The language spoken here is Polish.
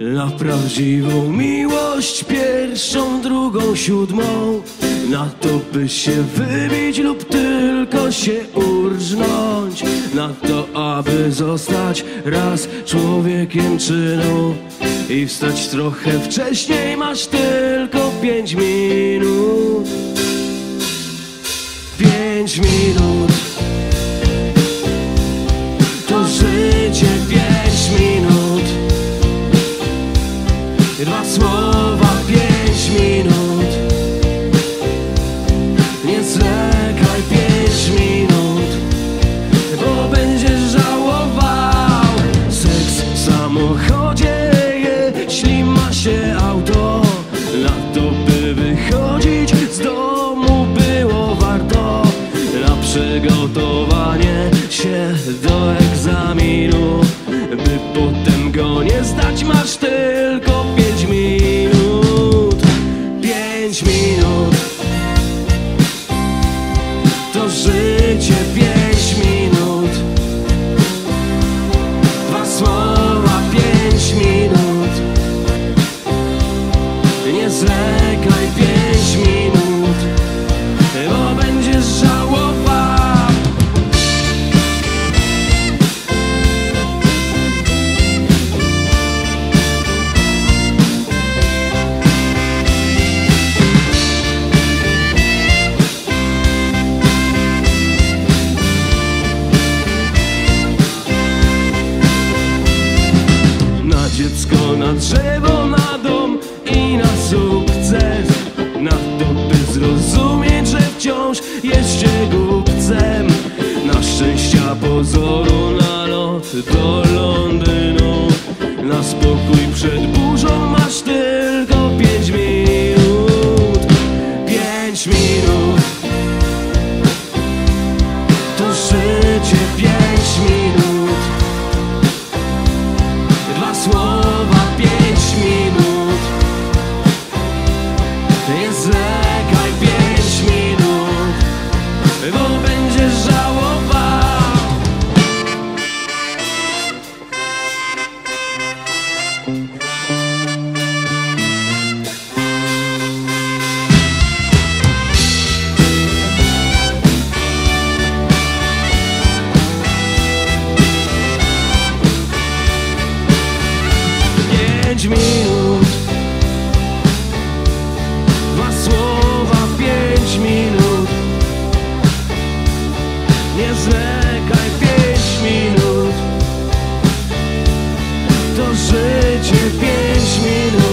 Na prawdziwą miłość pierwszą, drugą, siódmą. Na to by się wybić lub tylko się urżnąć. Na to, aby zostać raz człowiekiem czynu. I wstać trochę wcześniej masz tylko pięć minut. Pięć minut nie zdać masz tylko pięć minut. Pięć minut. To życie drzewo, na dom i na sukces. Na to, by zrozumieć, że wciąż jest głupcem. Na szczęścia pozoru, na lot do Londynu. Na spokój przed burzą masz tylko pięć minut. Pięć minut Nie pięć minut Bo będziesz żałował. Pięć minut życie pięć minut